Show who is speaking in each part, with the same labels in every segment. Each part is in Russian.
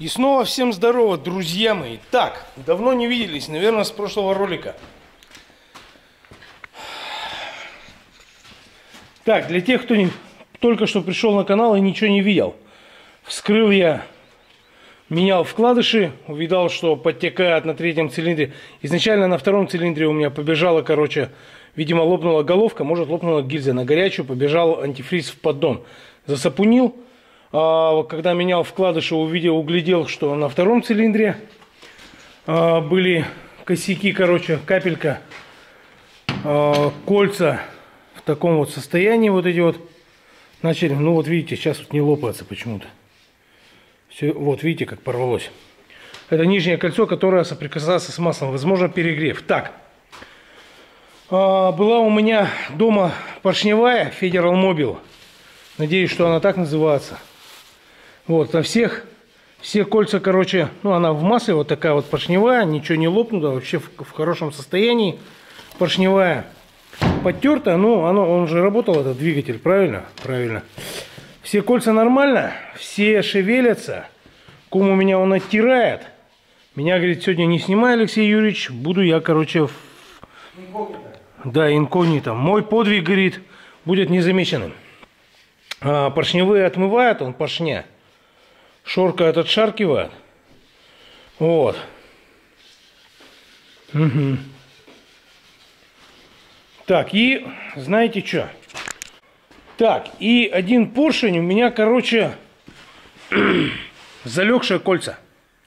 Speaker 1: И снова всем здорово, друзья мои. Так, давно не виделись, наверное, с прошлого ролика. Так, для тех, кто не, только что пришел на канал и ничего не видел. Вскрыл я, менял вкладыши, увидал, что подтекает на третьем цилиндре. Изначально на втором цилиндре у меня побежала, короче, видимо, лопнула головка, может лопнула гильза. На горячую побежал антифриз в поддон. Засапунил, когда менял вкладыши, увидел, углядел, что на втором цилиндре а, были косяки, короче, капелька, а, кольца в таком вот состоянии, вот эти вот начали, ну вот видите, сейчас вот не лопается почему-то. Все, вот видите, как порвалось. Это нижнее кольцо, которое соприкасается с маслом, возможно, перегрев. Так, была у меня дома поршневая Federal Mobile. Надеюсь, что она так называется. Вот, на всех, все кольца, короче, ну, она в масле, вот такая вот поршневая, ничего не лопнуло, вообще в, в хорошем состоянии. Поршневая подтерта, ну, оно, он же работал, этот двигатель, правильно? Правильно. Все кольца нормально, все шевелятся. Кум у меня он оттирает. Меня, говорит, сегодня не снимай, Алексей Юрьевич, буду я, короче, в... инкогнито. Да, инкогнито. Мой подвиг, говорит, будет незамеченным. А, поршневые отмывает он поршня. Шорка этот шаркивает. Вот. Угу. Так, и знаете что? Так, и один поршень у меня, короче, залегшие кольца.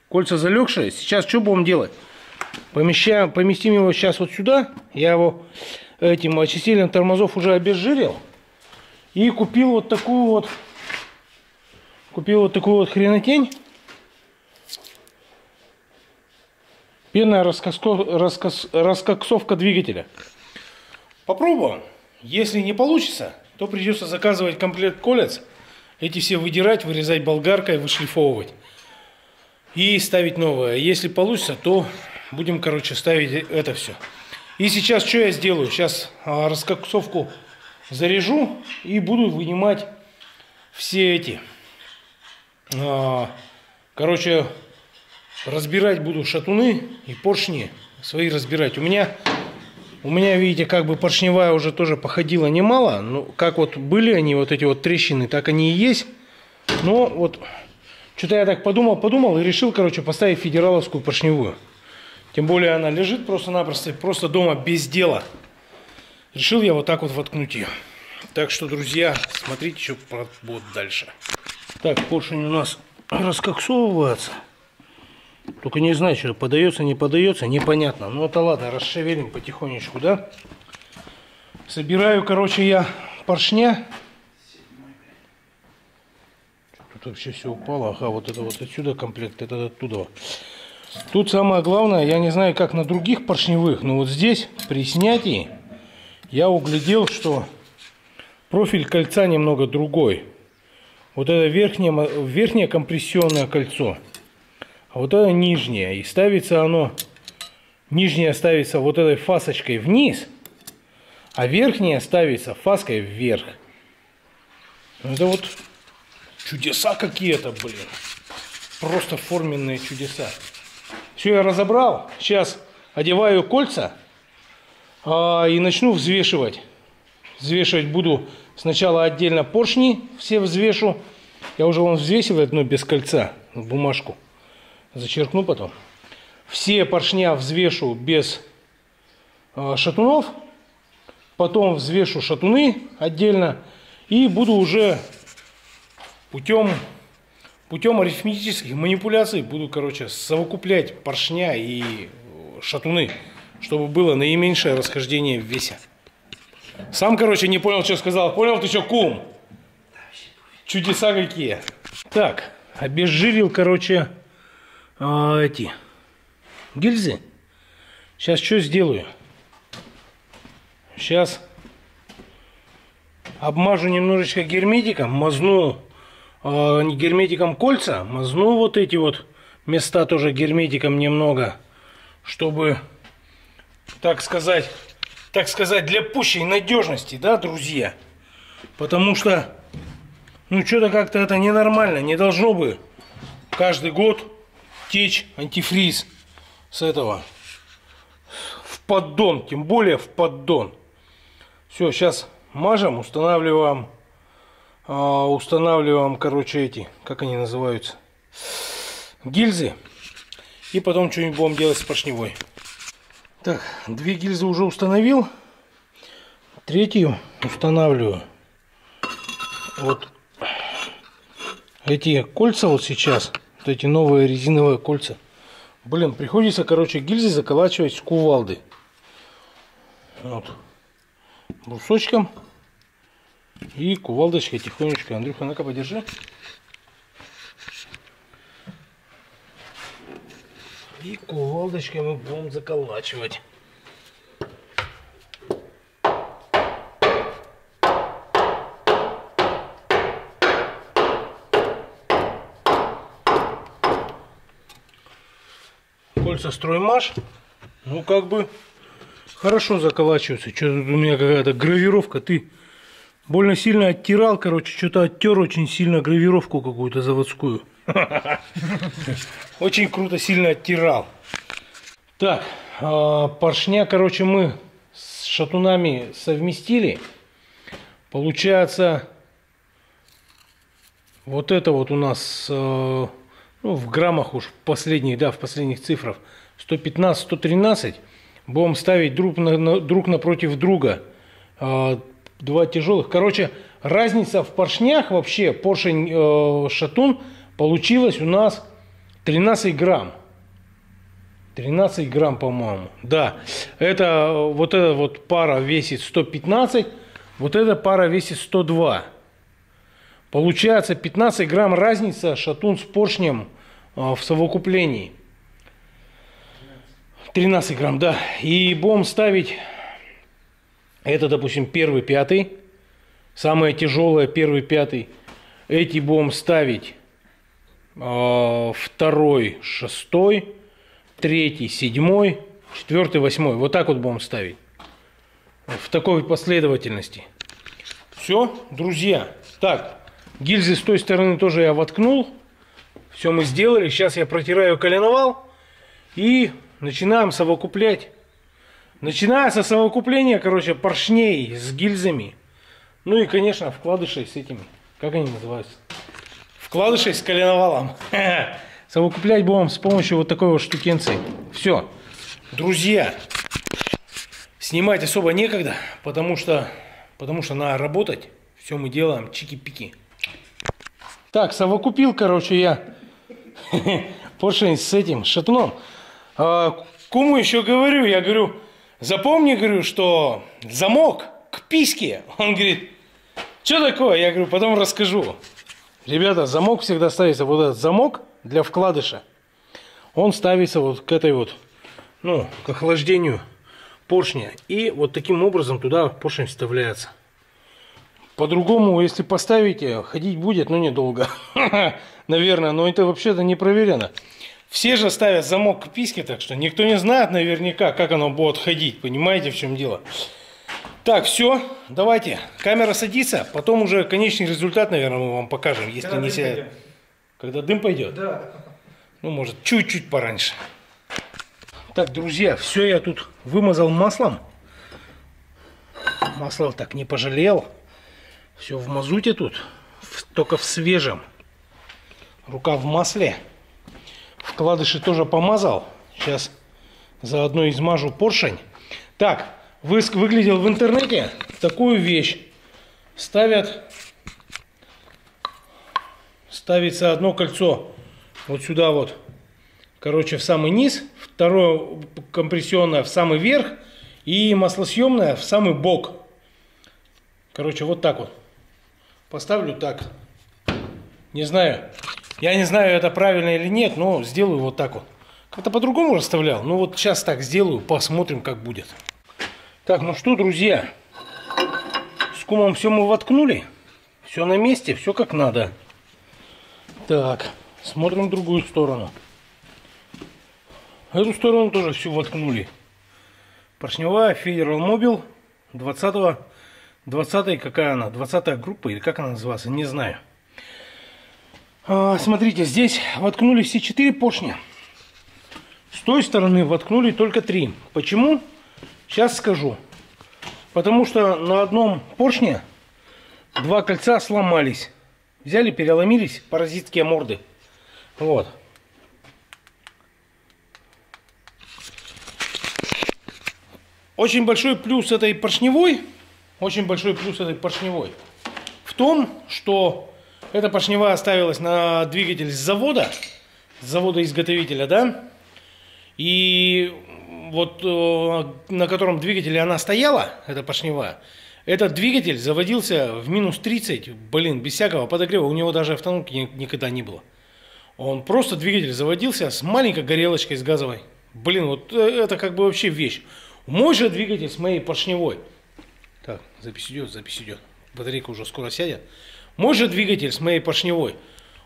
Speaker 1: Кольца залегшие. Сейчас что будем делать? Помещаем, поместим его сейчас вот сюда. Я его этим очистителем тормозов уже обезжирил. И купил вот такую вот Купил вот такую вот хренотень. Пенная раскоско... раскос... раскоксовка двигателя. Попробуем. Если не получится, то придется заказывать комплект колец. Эти все выдирать, вырезать болгаркой, вышлифовывать. И ставить новое. Если получится, то будем, короче, ставить это все. И сейчас что я сделаю? Сейчас а, раскоксовку заряжу и буду вынимать все эти короче, разбирать буду шатуны и поршни свои разбирать. У меня, у меня, видите, как бы поршневая уже тоже походила немало. Ну, как вот были они, вот эти вот трещины, так они и есть. Но вот, что-то я так подумал, подумал и решил, короче, поставить федераловскую поршневую. Тем более она лежит просто-напросто, просто дома без дела. Решил я вот так вот воткнуть ее. Так что, друзья, смотрите, что будет дальше. Так, поршень у нас раскоксовывается. Только не знаю, что подается, не подается, непонятно. Ну это ладно, расшевелим потихонечку, да? Собираю, короче, я поршня. Тут вообще все упало. Ага, вот это вот отсюда комплект, это оттуда. Тут самое главное, я не знаю, как на других поршневых, но вот здесь при снятии я углядел, что профиль кольца немного другой. Вот это верхнее, верхнее компрессионное кольцо, а вот это нижнее. И ставится оно, нижнее ставится вот этой фасочкой вниз, а верхнее ставится фаской вверх. Это вот чудеса какие-то, блин. Просто форменные чудеса. Все я разобрал. Сейчас одеваю кольца а, и начну взвешивать. Взвешивать буду Сначала отдельно поршни все взвешу. Я уже вон взвесил одно без кольца, бумажку. Зачеркну потом. Все поршня взвешу без э, шатунов. Потом взвешу шатуны отдельно. И буду уже путем, путем арифметических манипуляций буду, короче, совокуплять поршня и шатуны, чтобы было наименьшее расхождение в весе. Сам, короче, не понял, что сказал. Понял ты что, кум? Чудеса какие. Так, обезжирил, короче, э, эти гильзы. Сейчас что сделаю? Сейчас обмажу немножечко герметиком, мазну э, герметиком кольца, мазну вот эти вот места тоже герметиком немного, чтобы, так сказать, так сказать, для пущей надежности, да, друзья? Потому что, ну, что-то как-то это ненормально, не должно бы каждый год течь антифриз с этого в поддон, тем более в поддон. Все, сейчас мажем, устанавливаем, а, устанавливаем, короче, эти, как они называются, гильзы. И потом что-нибудь будем делать с поршневой. Так, две гильзы уже установил. Третью устанавливаю. Вот эти кольца вот сейчас, вот эти новые резиновые кольца. Блин, приходится, короче, гильзы заколачивать с кувалды. Вот. Брусочком. И кувалдочкой тихонечко. Андрюха, ну-ка подержи. И кувалдочкой мы будем заколачивать. Кольца строймаш. Ну, как бы хорошо заколачиваются. Что тут у меня какая-то гравировка. Ты больно сильно оттирал, короче, что-то оттер очень сильно гравировку какую-то заводскую. Очень круто, сильно оттирал. Так, а, поршня, короче, мы с шатунами совместили. Получается, вот это вот у нас, э, ну, в граммах уж последних, да, в последних цифрах, 115-113. Будем ставить друг, на, друг напротив друга. А, два тяжелых. Короче, разница в поршнях вообще, поршень э, Получилось у нас 13 грамм. 13 грамм, по-моему. Да, это вот эта вот пара весит 115, вот эта пара весит 102. Получается 15 грамм разница шатун с поршнем а, в совокуплении. 13 грамм, да. И будем ставить, это, допустим, первый, пятый. Самое тяжелое, первый, пятый. Эти будем ставить второй, шестой, третий, седьмой, четвертый, восьмой. Вот так вот будем ставить. В такой последовательности. Все, друзья. Так, гильзы с той стороны тоже я воткнул. Все мы сделали. Сейчас я протираю коленовал. И начинаем совокуплять. Начинается совокупление, короче, поршней с гильзами. Ну и, конечно, вкладышей с этими. Как они называются? Вкладышей с коленовалом. Совокуплять будем с помощью вот такой вот штукенции. Все. Друзья, снимать особо некогда, потому что, потому что надо работать. Все мы делаем чики-пики. Так, совокупил, короче, я поршень с этим шатуном. А, кому еще говорю? Я говорю, запомни, говорю, что замок к письке. Он говорит, что такое? Я говорю, потом расскажу. Ребята, замок всегда ставится, вот этот замок для вкладыша, он ставится вот к этой вот, ну, к охлаждению поршня. И вот таким образом туда поршень вставляется. По-другому, если поставите, ходить будет, но недолго. Наверное, но это вообще-то не проверено. Все же ставят замок к письке, так что никто не знает наверняка, как оно будет ходить. Понимаете, в чем дело? Так, все, давайте. Камера садится, потом уже конечный результат, наверное, мы вам покажем, если Когда не себя. Когда дым пойдет?
Speaker 2: Да.
Speaker 1: Ну, может, чуть-чуть пораньше. Так, друзья, все я тут вымазал маслом. Масло так не пожалел. Все в мазуте тут, только в свежем. Рука в масле. Вкладыши тоже помазал. Сейчас заодно измажу поршень. Так, выглядел в интернете такую вещь. Ставят, ставится одно кольцо вот сюда вот, короче, в самый низ, второе компрессионное в самый верх и маслосъемное в самый бок. Короче, вот так вот. Поставлю так. Не знаю, я не знаю, это правильно или нет, но сделаю вот так вот. Как-то по-другому расставлял. Ну вот сейчас так сделаю, посмотрим, как будет. Так, ну что, друзья, с кумом все мы воткнули. Все на месте, все как надо. Так, смотрим в другую сторону. Эту сторону тоже все воткнули. Поршневая Federal Mobile 20 20 какая она? 20 группа или как она называется? Не знаю. А, смотрите, здесь воткнули все четыре поршня. С той стороны воткнули только три. Почему? Сейчас скажу. Потому что на одном поршне два кольца сломались. Взяли, переломились паразитские морды. Вот. Очень большой плюс этой поршневой, очень большой плюс этой поршневой в том, что эта поршневая оставилась на двигатель с завода, с завода-изготовителя, да, и вот э, на котором двигателе она стояла, эта поршневая, этот двигатель заводился в минус 30, блин, без всякого подогрева, у него даже автономки никогда не было. Он просто двигатель заводился с маленькой горелочкой с газовой. Блин, вот э, это как бы вообще вещь. Мой же двигатель с моей поршневой. Так, запись идет, запись идет. Батарейка уже скоро сядет. Мой же двигатель с моей поршневой,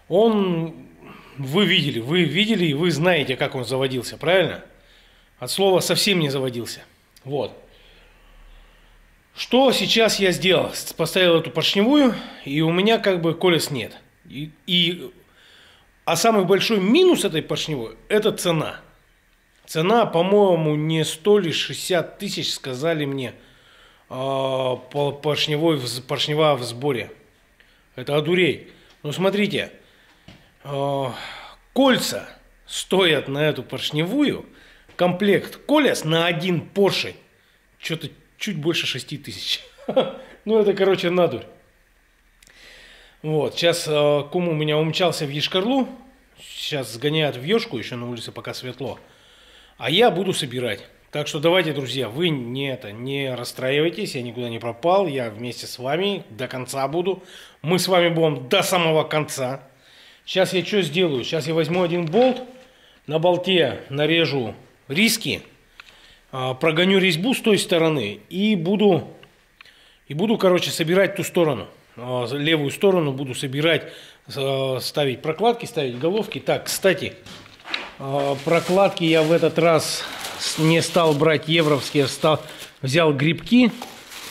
Speaker 1: он, вы видели, вы видели и вы знаете, как он заводился, правильно? От слова совсем не заводился. Вот. Что сейчас я сделал? Поставил эту поршневую, и у меня как бы колес нет. И, и, а самый большой минус этой поршневой – это цена. Цена, по-моему, не 100 ли 60 тысяч, сказали мне, э, поршневой, поршневая в сборе. Это одурей. Но смотрите, э, кольца стоят на эту поршневую, комплект колес на один поршень, что-то чуть больше 6 тысяч. Ну, это, короче, надурь. Вот, сейчас э, кум у меня умчался в Ешкарлу, сейчас сгоняют в Ешку, еще на улице пока светло, а я буду собирать. Так что давайте, друзья, вы не, это, не расстраивайтесь, я никуда не пропал, я вместе с вами до конца буду. Мы с вами будем до самого конца. Сейчас я что сделаю? Сейчас я возьму один болт, на болте нарежу риски, а, прогоню резьбу с той стороны и буду, и буду, короче, собирать ту сторону. А, левую сторону буду собирать, а, ставить прокладки, ставить головки. Так, кстати, прокладки я в этот раз не стал брать евровские, стал, взял грибки.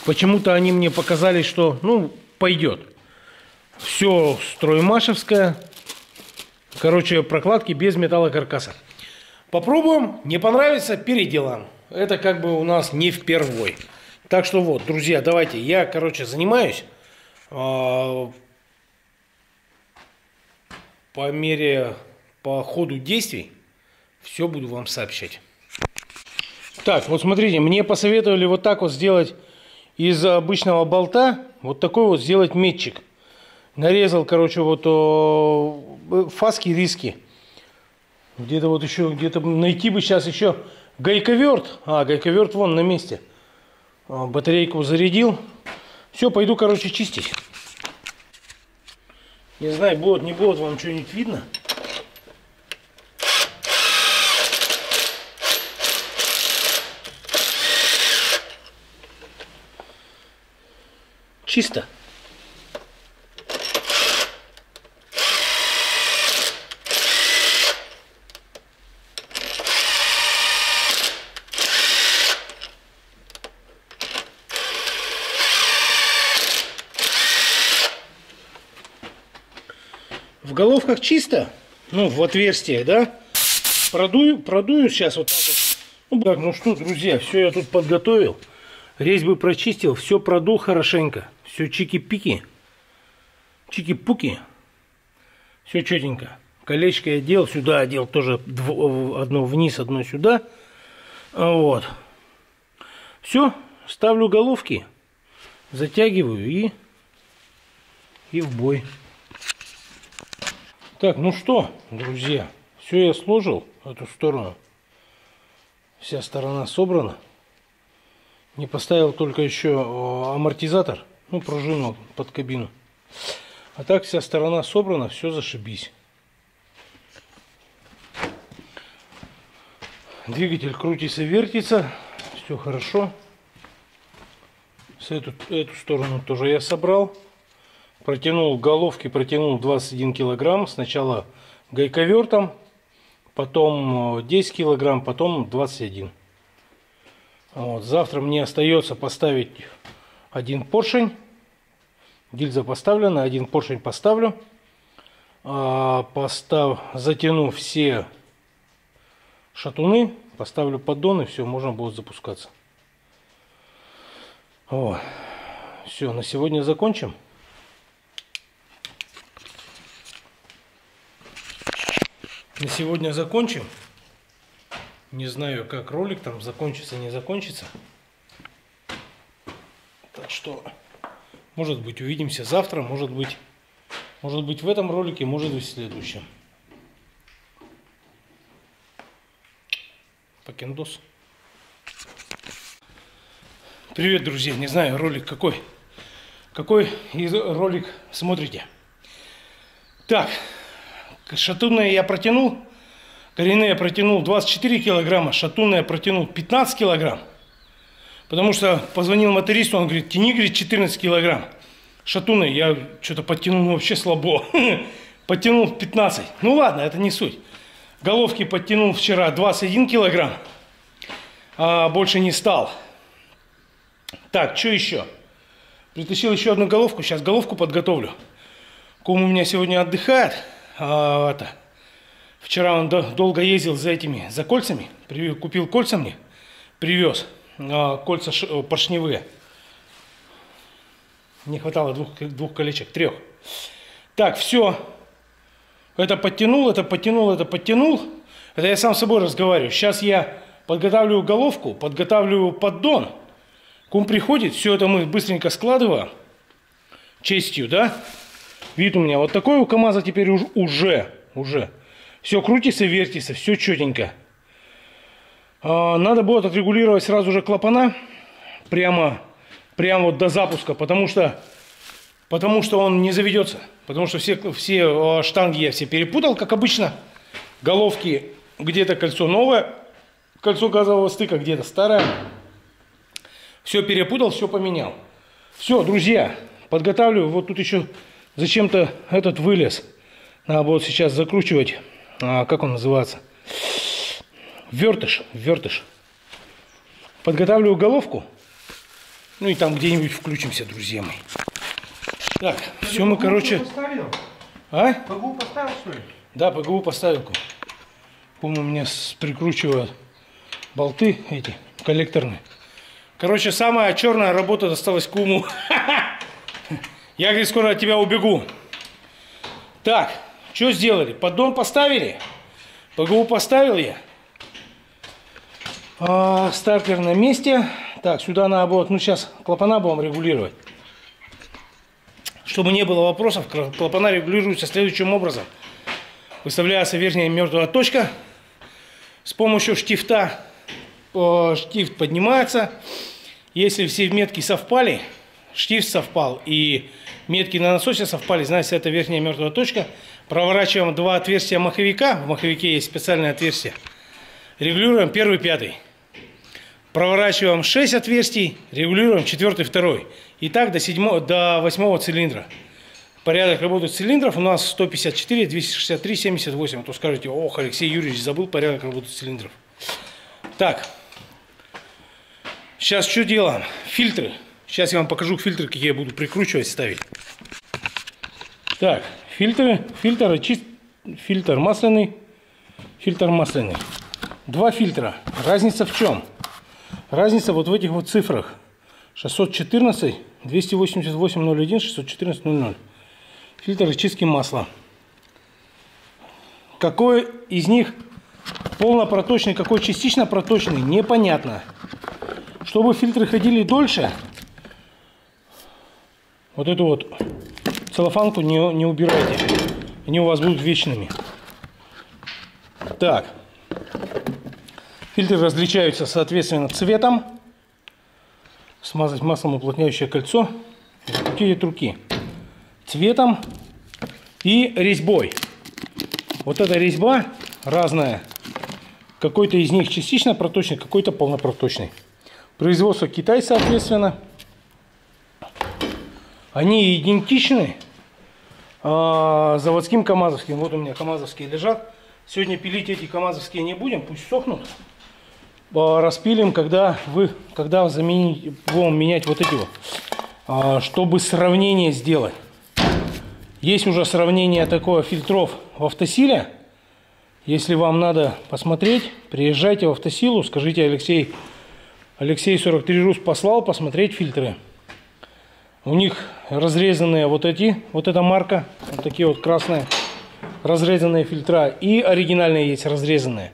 Speaker 1: Почему-то они мне показали, что, ну, пойдет. Все строймашевское. Короче, прокладки без металлокаркаса. Попробуем, не понравится, переделаем. Это как бы у нас не впервой. Так что вот, друзья, давайте, я, короче, занимаюсь. Э, по мере, по ходу действий все буду вам сообщать. Так, вот смотрите, мне посоветовали вот так вот сделать из обычного болта, вот такой вот сделать метчик. Нарезал, короче, вот о, фаски риски. Где-то вот еще, где-то найти бы сейчас еще гайковерт. А, гайковерт вон на месте. А, батарейку зарядил. Все, пойду, короче, чистить. Не знаю, будет, не будет вам что-нибудь видно. Чисто. Головках чисто, ну, в отверстиях, да? Продую, продую сейчас вот так вот. Ну, так, ну что, друзья, все я тут подготовил. Резьбы прочистил, все продул хорошенько. Все чики-пики. Чики-пуки. Все четенько. Колечко я делал, сюда одел тоже одно вниз, одно сюда. Вот. Все, ставлю головки, затягиваю и, и в бой. Так, ну что, друзья, все я сложил, эту сторону. Вся сторона собрана. Не поставил только еще амортизатор ну, пружину под кабину. А так вся сторона собрана, все зашибись. Двигатель крутится, вертится, все хорошо. С эту, эту сторону тоже я собрал. Протянул головки, протянул 21 килограмм. Сначала гайковертом, потом 10 э, килограмм, потом 21. Вот. Завтра мне остается поставить один поршень. Гильза поставлена, один поршень поставлю. а, постав, затяну все шатуны, поставлю поддон и все, можно будет запускаться. Вот. Все, на сегодня закончим. На сегодня закончим. Не знаю, как ролик там закончится, не закончится. Так что, может быть, увидимся завтра, может быть, может быть в этом ролике, может быть в следующем. Покендос. Привет, друзья. Не знаю, ролик какой. Какой ролик смотрите. Так, шатунные я протянул. Коренные я протянул 24 килограмма. Шатунные я протянул 15 килограмм. Потому что позвонил мотористу, он говорит, тяни, говорит, 14 килограмм. Шатуны я что-то подтянул вообще слабо. Подтянул 15. Ну ладно, это не суть. Головки подтянул вчера 21 килограмм. А больше не стал. Так, что еще? Притащил еще одну головку. Сейчас головку подготовлю. Кум у меня сегодня отдыхает. А, это, вчера он долго ездил за этими, за кольцами. Купил кольца мне. Привез. А, кольца поршневые. Не хватало двух, двух колечек, трех. Так, все. Это подтянул, это подтянул, это подтянул. Это я сам с собой разговариваю. Сейчас я подготавливаю головку, подготавливаю поддон. Кум приходит, все это мы быстренько складываем. Честью, да? Вид у меня вот такой у КамАЗа теперь уже, уже. Все крутится, вертится, все четенько. А, надо будет отрегулировать сразу же клапана прямо, прямо вот до запуска, потому что, потому что он не заведется. Потому что все, все а, штанги я все перепутал, как обычно. Головки где-то кольцо новое, кольцо газового стыка где-то старое. Все перепутал, все поменял. Все, друзья, подготавливаю. Вот тут еще зачем-то этот вылез. Надо вот сейчас закручивать. А, как он называется? Вертыш. Вертыш. Подготавливаю головку. Ну и там где-нибудь включимся, друзья мои. Так, Ты все мы, короче... Поставил? А? ПГУ поставил, что ли? Да, ПГУ поставил. Кум у меня прикручивают болты эти, коллекторные. Короче, самая черная работа досталась куму. Я, говорит, скоро от тебя убегу. Так, что сделали? Поддон поставили? ПГУ поставил я. А, стартер на месте. Так, сюда надо будет, ну сейчас клапана будем регулировать. Чтобы не было вопросов, клапана регулируются следующим образом. Выставляется верхняя мертвая точка. С помощью штифта штифт поднимается. Если все метки совпали, штифт совпал и метки на насосе совпали, значит это верхняя мертвая точка. Проворачиваем два отверстия маховика. В маховике есть специальное отверстие. Регулируем первый, пятый. Проворачиваем 6 отверстий, регулируем четвертый, второй. И так до, 7, до 8 цилиндра. Порядок работы цилиндров у нас 154, 263, 78. А то скажете, ох, Алексей Юрьевич забыл порядок работы цилиндров. Так, Сейчас что делаем? Фильтры. Сейчас я вам покажу фильтры, какие я буду прикручивать, ставить. Так, фильтры. Фильтр чист, фильтр масляный, фильтр масляный. Два фильтра. Разница в чем? Разница вот в этих вот цифрах. 614, 288, 01, 614, 00. Фильтр очистки масла. Какой из них полнопроточный, какой частично проточный, непонятно. Чтобы фильтры ходили дольше, вот эту вот целлофанку не, не убирайте. Они у вас будут вечными. Так. Фильтры различаются, соответственно, цветом. Смазать маслом уплотняющее кольцо. Закрутить руки. Цветом и резьбой. Вот эта резьба разная. Какой-то из них частично проточный, какой-то полнопроточный. Производство Китай, соответственно. Они идентичны а, заводским КАМАЗовским. Вот у меня КАМАЗовские лежат. Сегодня пилить эти КАМАЗовские не будем, пусть сохнут. А, распилим, когда вы, когда заменить, будем менять вот эти вот. А, чтобы сравнение сделать. Есть уже сравнение такое фильтров в автосиле. Если вам надо посмотреть, приезжайте в автосилу, скажите Алексей, Алексей 43 Рус послал посмотреть фильтры. У них разрезанные вот эти, вот эта марка, вот такие вот красные разрезанные фильтра. И оригинальные есть разрезанные.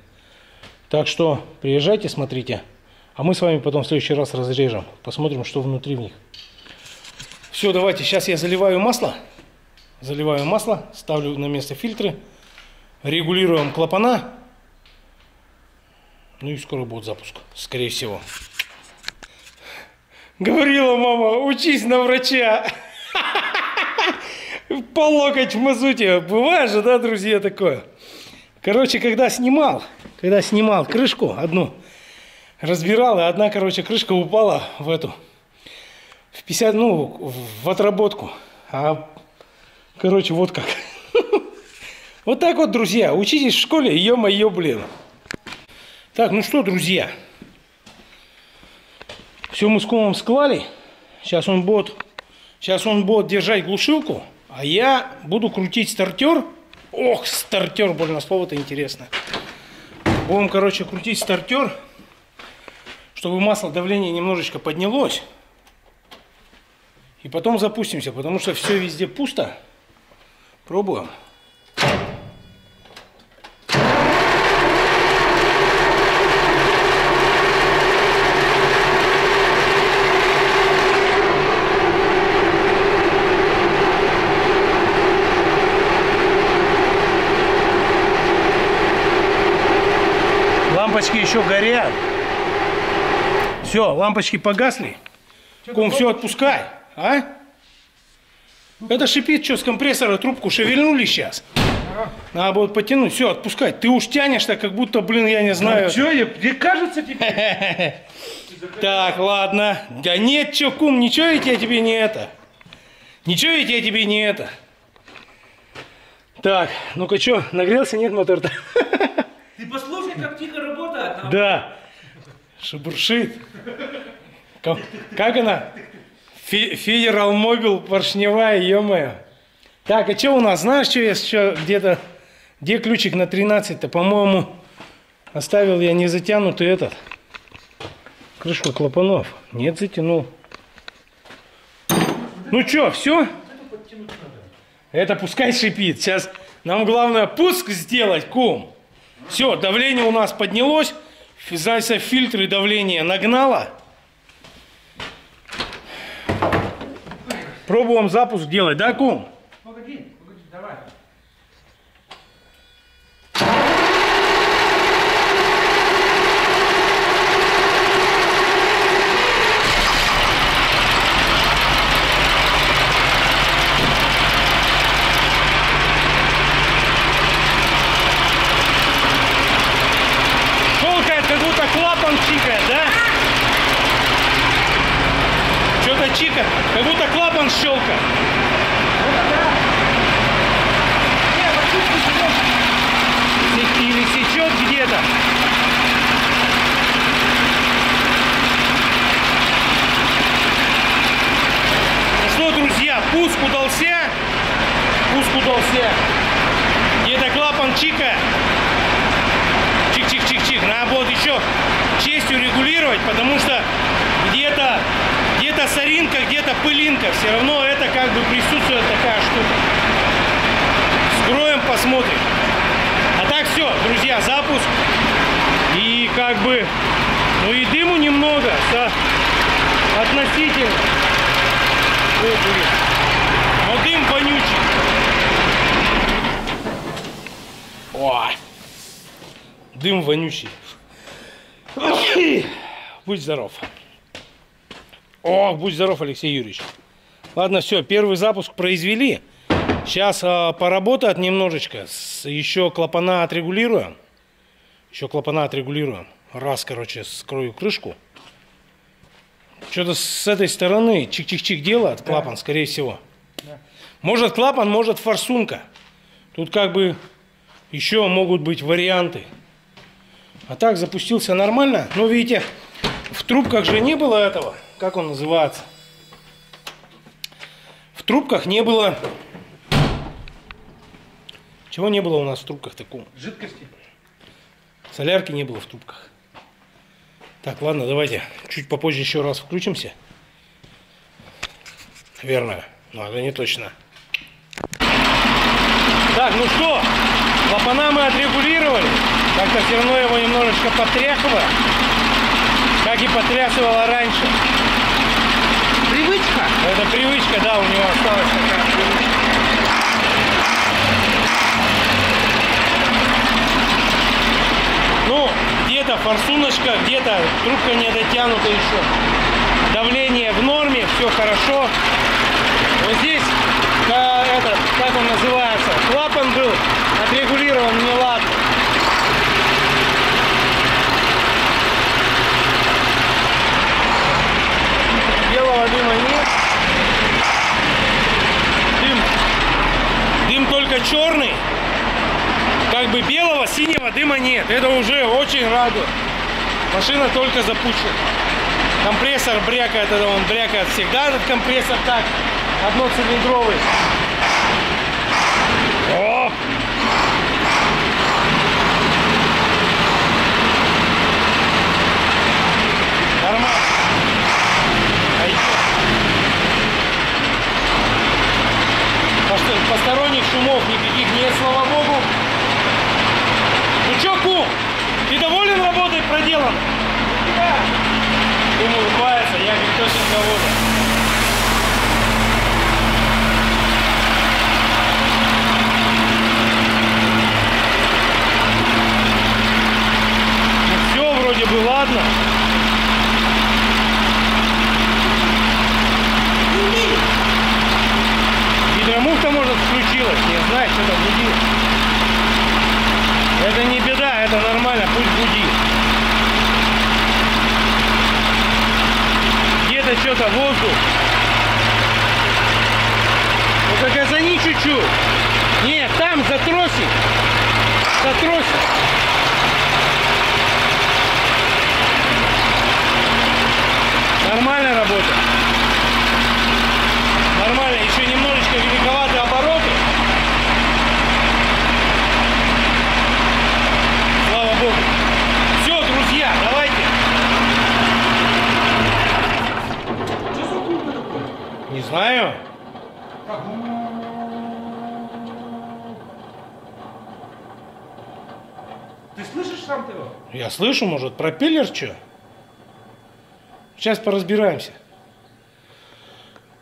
Speaker 1: Так что приезжайте, смотрите. А мы с вами потом в следующий раз разрежем. Посмотрим, что внутри в них. Все, давайте, сейчас я заливаю масло. Заливаю масло, ставлю на место фильтры. Регулируем клапана. Ну и скоро будет запуск, скорее всего. Говорила мама, учись на врача. По локоть в мазуте. Бывает же, да, друзья, такое? Короче, когда снимал, когда снимал крышку одну, разбирал, и одна, короче, крышка упала в эту, в 50, ну, в отработку. А, короче, вот как. Вот так вот, друзья, учитесь в школе, ё-моё, блин. Так, ну что, друзья, все мы с кумом склали. Сейчас он будет, сейчас он будет держать глушилку, а я буду крутить стартер. Ох, стартер, больно слово-то интересно. Будем, короче, крутить стартер, чтобы масло давление немножечко поднялось. И потом запустимся, потому что все везде пусто. Пробуем. Лампочки еще горят. Все, лампочки погасли. Кум, все, отпускай. А? Это шипит, что с компрессора трубку шевельнули сейчас. Надо будет потянуть. Все, отпускать. Ты уж тянешь-то, как будто, блин, я не знаю.
Speaker 2: Ну, что, мне кажется тебе?
Speaker 1: Так, ладно. Да нет, что, кум, ничего ведь я тебе не это. Ничего ведь я тебе не это. Так, ну-ка, что, нагрелся, нет мотор-то?
Speaker 2: Ты послушай, как тихо работает.
Speaker 1: Да. Шебуршит. Как, как она? Федерал Мобил поршневая, ё-моё. Так, а что у нас? Знаешь, что я еще где-то... Где ключик на 13-то? По-моему, оставил я не затянутый этот. Крышку клапанов. Нет, затянул. Ну что, все? Это пускай шипит. Сейчас нам главное пуск сделать, кум. Все, давление у нас поднялось. Зайца фильтры давление нагнало. Пробуем запуск делать, да, кум?
Speaker 2: Погоди, погоди, давай.
Speaker 1: Щелкает, как будто клапан чикает, да? Чикает, как будто клапан щелкает. Се- Или сечет где-то. Ну что, друзья, пуск удался. Пуск удался. Где-то клапан чикает. Чих-чих-чих-чих. Надо будет еще честью регулировать, потому что где-то соринка, где-то пылинка. Все равно это как бы присутствует такая штука. Скроем, посмотрим. А так все, друзья, запуск. И как бы, ну и дыму немного, со- относительно. О, блин. Но дым вонючий. Ой. Дым вонючий. Будь здоров. О, будь здоров, Алексей Юрьевич. Ладно, все, первый запуск произвели. Сейчас а, поработает немножечко. С- еще клапана отрегулируем. Еще клапана отрегулируем. Раз, короче, скрою крышку. Что-то с этой стороны чик-чик-чик делает клапан, скорее всего. Может клапан, может форсунка. Тут как бы еще могут быть варианты. А так запустился нормально. Но видите, в трубках же не было этого. Как он называется? В трубках не было Чего не было у нас в трубках такого?
Speaker 2: Жидкости.
Speaker 1: Солярки не было в трубках. Так, ладно, давайте чуть попозже еще раз включимся. Верно. Но это не точно. Так, ну что, клапана мы отрегулировали. Как-то все равно его немножечко потряхивает. Как и потрясывало раньше.
Speaker 2: Привычка.
Speaker 1: Это привычка, да, у него осталась такая привычка. Ну, где-то форсуночка, где-то трубка не дотянута еще. Давление в норме, все хорошо. Вот здесь, э, этот, как он называется, клапан был отрегулирован неладно. Белого дыма нет. Дым, дым черный. Как бы белого, синего дыма нет. Это уже очень радует. Машина только запущена. Компрессор брякает, это он брякает всегда этот компрессор так. Одноцилиндровый. О! Нормально. Пойдет. Посто- Посторонних шумов никаких нет, слава богу. Ну чё, кум, ты доволен работой проделан? Да. Кум улыбается, я говорю, точно доволен. Ну все, вроде бы ладно. Гидромуфта, может, включилась, не знаю, что там гудит. Это не беда, это нормально, пусть гудит. Где-то что-то воздух. Ну так озони чуть-чуть. Нет, там за тросик. За тросик. Нормально работает. Нормально, еще немножечко великоваты обороты. Слава Богу. Все, друзья, давайте.
Speaker 2: Что за кулька такое?
Speaker 1: Не знаю.
Speaker 2: Ты слышишь сам ты его?
Speaker 1: Я слышу, может, пропеллер что? Сейчас поразбираемся.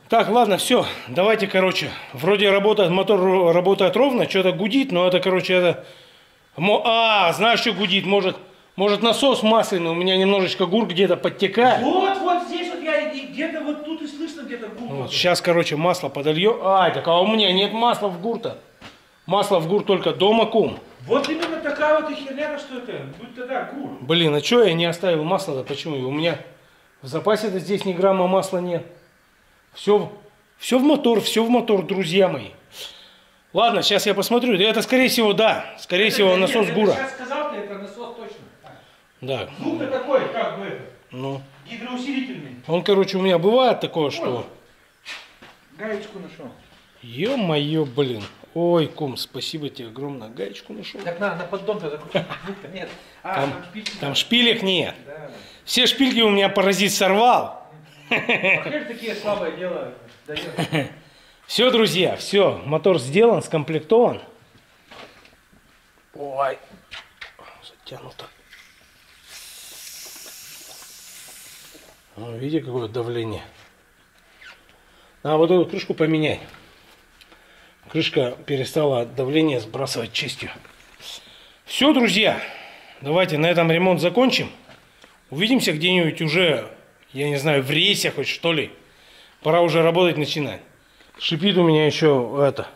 Speaker 1: Так, ладно, все. Давайте, короче. Вроде работает, мотор работает ровно, что-то гудит, но это, короче, это... А, знаешь, что гудит? Может, может насос масляный, у меня немножечко гур где-то подтекает.
Speaker 2: Вот, вот здесь вот я и где-то вот тут и слышно где-то гул.
Speaker 1: Вот, сейчас, короче, масло подольем. Ай, так а у меня нет масла в гур-то. Масло в гур только дома кум.
Speaker 2: Вот именно такая вот и херня, что это. Будь тогда гур.
Speaker 1: Блин, а что я не оставил масло-то? Почему? У меня в запасе-то здесь ни грамма масла нет. Все, все в мотор, все в мотор, друзья мои. Ладно, сейчас я посмотрю. Это, скорее всего, да. Скорее всего,
Speaker 2: Это-
Speaker 1: насос
Speaker 2: нет,
Speaker 1: Гура.
Speaker 2: Это сейчас сказал ты, это насос точно.
Speaker 1: Да.
Speaker 2: Звук-то такой, как бы это,
Speaker 1: Ну,
Speaker 2: гидроусилительный.
Speaker 1: он, короче, у меня бывает такое, что...
Speaker 2: Гаечку нашел.
Speaker 1: Ё-моё, блин. Ой, кум, спасибо тебе огромное. Гаечку нашел.
Speaker 2: Так на, на поддон-то закрутить. Нет. А,
Speaker 1: Там-
Speaker 2: там,
Speaker 1: шпилек нет.
Speaker 2: Да.
Speaker 1: Все шпильки у меня паразит сорвал.
Speaker 2: Махаль такие слабое дело дает.
Speaker 1: Все, друзья, все, мотор сделан, скомплектован. Ой, затянуто. Ну, видите, какое давление. А вот эту крышку поменяй. Крышка перестала давление сбрасывать чистью. Все, друзья, давайте на этом ремонт закончим. Увидимся где-нибудь уже, я не знаю, в рейсе хоть что ли. Пора уже работать начинать. Шипит у меня еще это.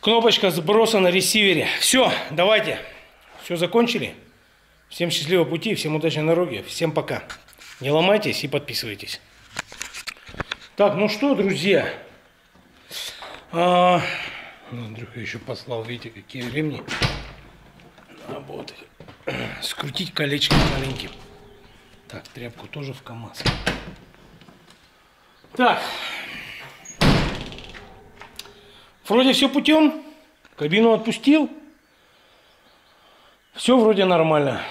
Speaker 1: Кнопочка сброса на ресивере. Все, давайте. Все закончили. Всем счастливого пути, всем удачной дороги. Всем пока. Не ломайтесь и подписывайтесь. Так, ну что, друзья. А, ну, Андрюха еще послал, видите, какие ремни. Работать. Скрутить колечко маленьким. Так, тряпку тоже в КамАЗ. Так. Вроде все путем. Кабину отпустил. Все вроде нормально.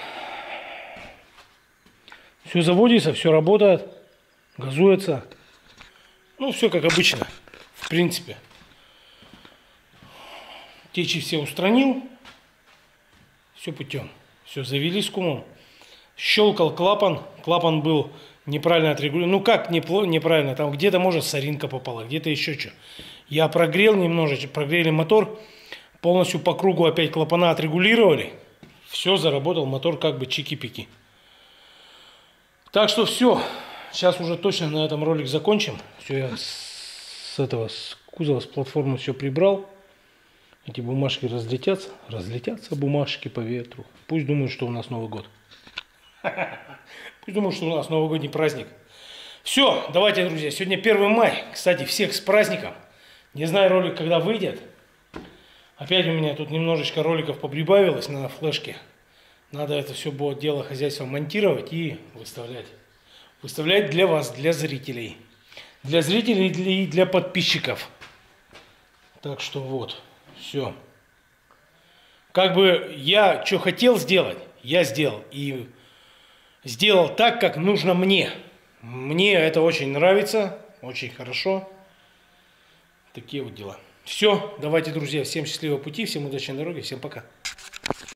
Speaker 1: Все заводится, все работает, газуется. Ну, все как обычно, в принципе. Течи все устранил. Все путем. Все, завели с кумом. Щелкал клапан. Клапан был неправильно отрегулирован. Ну как неправильно? Там где-то, может, соринка попала, где-то еще что. Я прогрел немножечко, прогрели мотор. Полностью по кругу опять клапана отрегулировали. Все, заработал мотор как бы чики-пики. Так что все. Сейчас уже точно на этом ролик закончим. Все, я с этого, с кузова, с платформы все прибрал. Эти бумажки разлетятся. Разлетятся бумажки по ветру. Пусть думают, что у нас Новый год. Пусть думают, что у нас новогодний праздник. Все, давайте, друзья, сегодня 1 май. Кстати, всех с праздником. Не знаю ролик, когда выйдет. Опять у меня тут немножечко роликов поприбавилось на флешке. Надо это все будет дело хозяйства монтировать и выставлять. Выставлять для вас, для зрителей. Для зрителей и для подписчиков. Так что вот. Все. Как бы я что хотел сделать, я сделал. И сделал так, как нужно мне. Мне это очень нравится, очень хорошо. Такие вот дела. Все, давайте, друзья, всем счастливого пути, всем удачной дороги, всем пока.